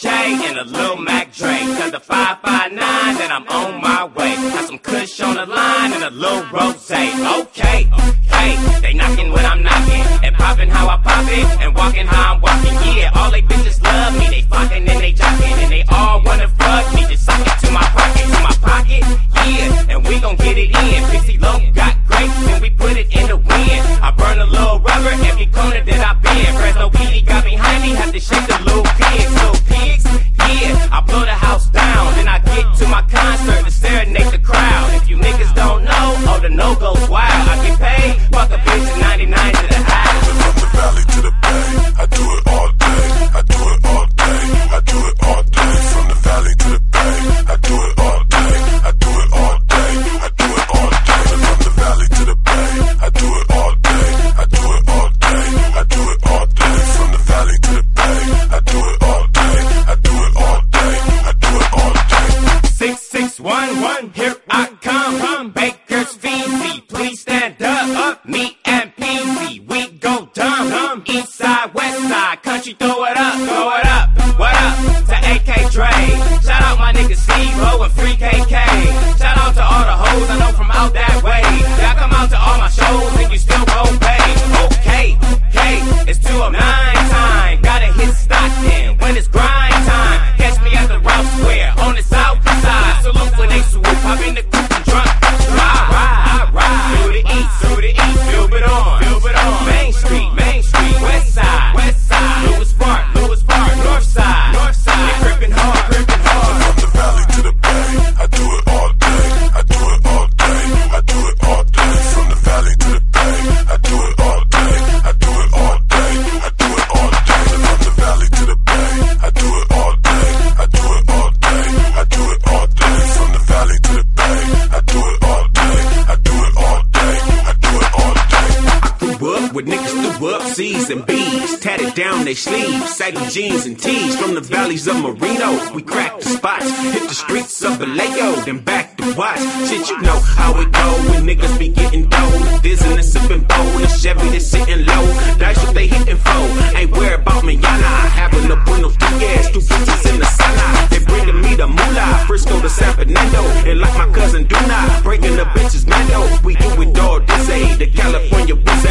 J and a little Mac Dre. Cause the 559, then I'm on my way. Got some kush on the line and a little rose. Okay, hey, they knocking when I'm knocking. And popping how I pop it. And walking how I'm walking. Yeah, all they up. Me and Peasy, we go dumb. dumb. East side, west side, country, throw it up, throw it up. What up to AK Dre? Shout out my nigga Steve-O and Free KK. Shout out to all the hoes I know from out that way. Up C's and B's, tatted down their sleeves, saggy jeans and tees from the valleys of Marino. We crack the spots, hit the streets of Vallejo, then back to watch. Shit, you know how it go when niggas be getting dough. Dizzy and sipping bowl, a Chevy that's sitting low. Dice what they hitting for, ain't worried about me, yana. Having a buenos dias, two bitches in the sala. They bringing me the moolah, Frisco to San Fernando, and like my cousin Do Duna, breaking the bitches mando. We do it all this A, the California whiz